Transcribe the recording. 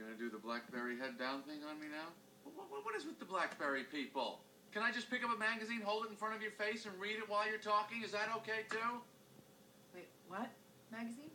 Gonna do the Blackberry head down thing on me now? What, what, what is with the Blackberry people? Can I just pick up a magazine, hold it in front of your face, and read it while you're talking? Is that okay too? Wait, what? Magazine?